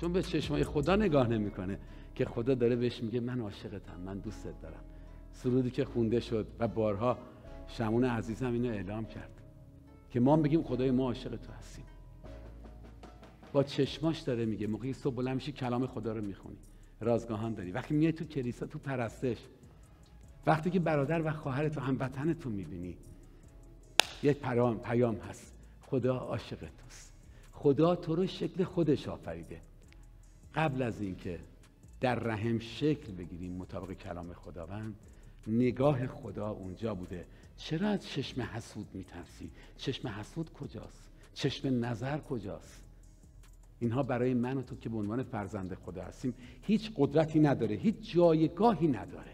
چون به چشمای خدا نگاه نمی‌کنه که خدا داره بهش میگه من عاشقتم من دوستت دارم. سرودی که خونده شد و بارها شمون عزیزم اینو اعلام کرد که ما بگیم خدای ما عاشق تو هستیم. با چشماش داره میگه موقعی صبح بلند میشی کلام خدا رو می‌خونی. رازگاهان داری. وقتی میای تو کلیسا تو پرستش وقتی که برادر و خواهر تو هموطن تو می‌بینی یک پیام هست. خدا عاشق توست. خدا تو رو شکل خودش آفریده. قبل از اینکه در رحم شکل بگیریم مطابق کلام خداوند نگاه خدا اونجا بوده. چرا از چشم حسود میترسی؟ چشم حسود کجاست؟ چشم نظر کجاست؟ اینها برای من و تو که به عنوان فرزند خدا هستیم هیچ قدرتی نداره هیچ جایگاهی نداره.